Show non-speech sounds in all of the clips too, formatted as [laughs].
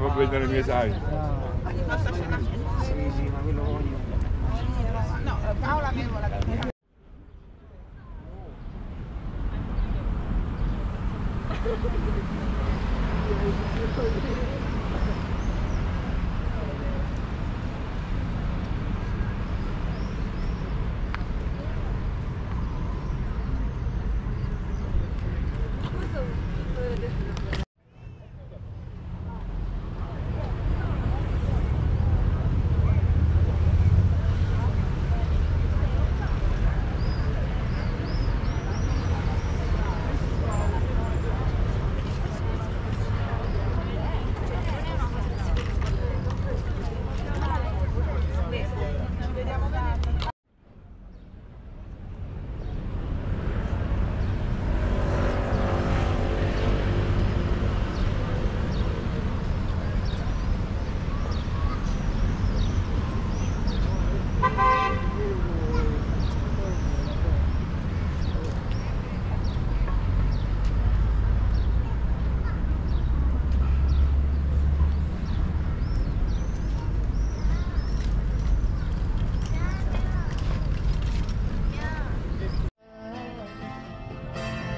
vedo le mie sai. Sì, sì, ma quello voglio. No, Paola avevo la [laughs]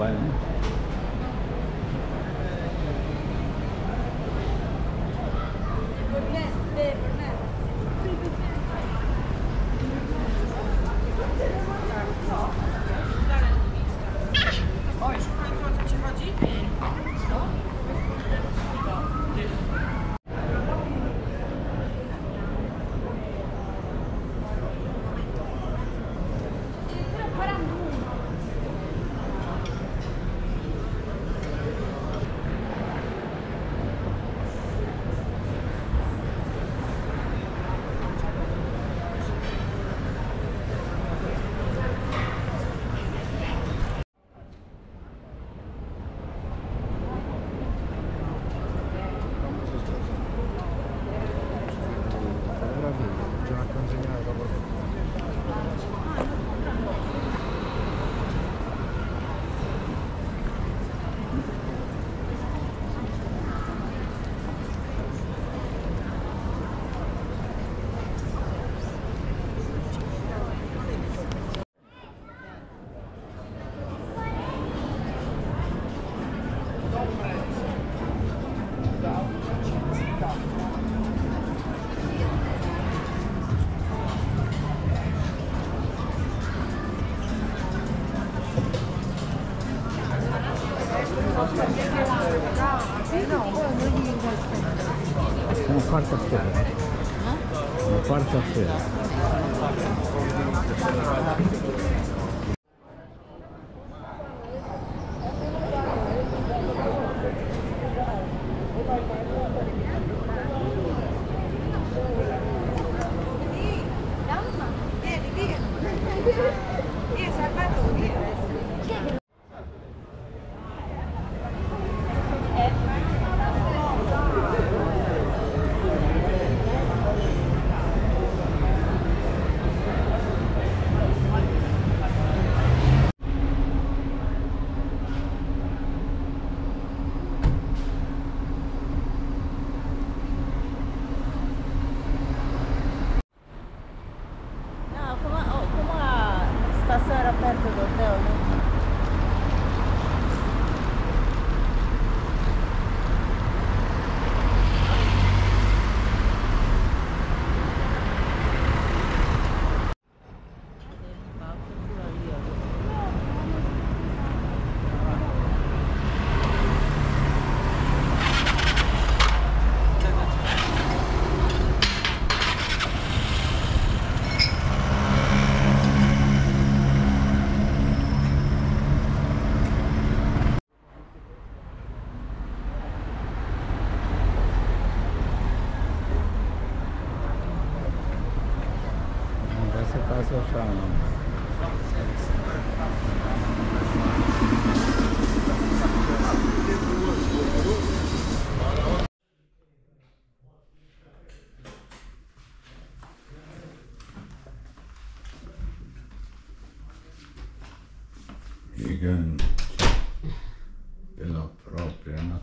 vậy पढ़ सकते हैं पढ़ सकते हैं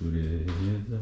Dureza.